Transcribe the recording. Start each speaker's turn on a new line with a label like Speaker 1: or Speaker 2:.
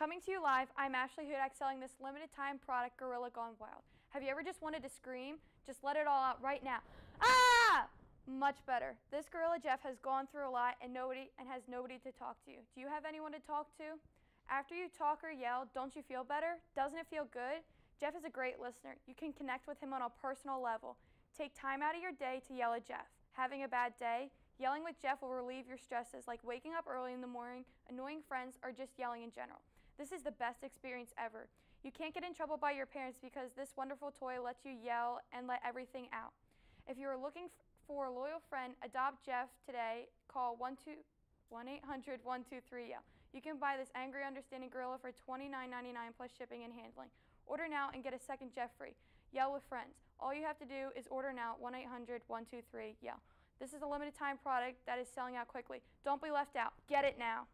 Speaker 1: Coming to you live, I'm Ashley Hudak selling this limited time product, Gorilla Gone Wild. Have you ever just wanted to scream? Just let it all out right now. Ah! Much better. This Gorilla Jeff has gone through a lot and nobody and has nobody to talk to. You. Do you have anyone to talk to? After you talk or yell, don't you feel better? Doesn't it feel good? Jeff is a great listener. You can connect with him on a personal level. Take time out of your day to yell at Jeff. Having a bad day? Yelling with Jeff will relieve your stresses like waking up early in the morning, annoying friends, or just yelling in general. This is the best experience ever. You can't get in trouble by your parents because this wonderful toy lets you yell and let everything out. If you are looking for a loyal friend, adopt Jeff today. Call 1-800-123-YELL. You can buy this angry, understanding gorilla for $29.99 plus shipping and handling. Order now and get a second Jeff free. Yell with friends. All you have to do is order now 1-800-123-YELL. This is a limited time product that is selling out quickly. Don't be left out. Get it now.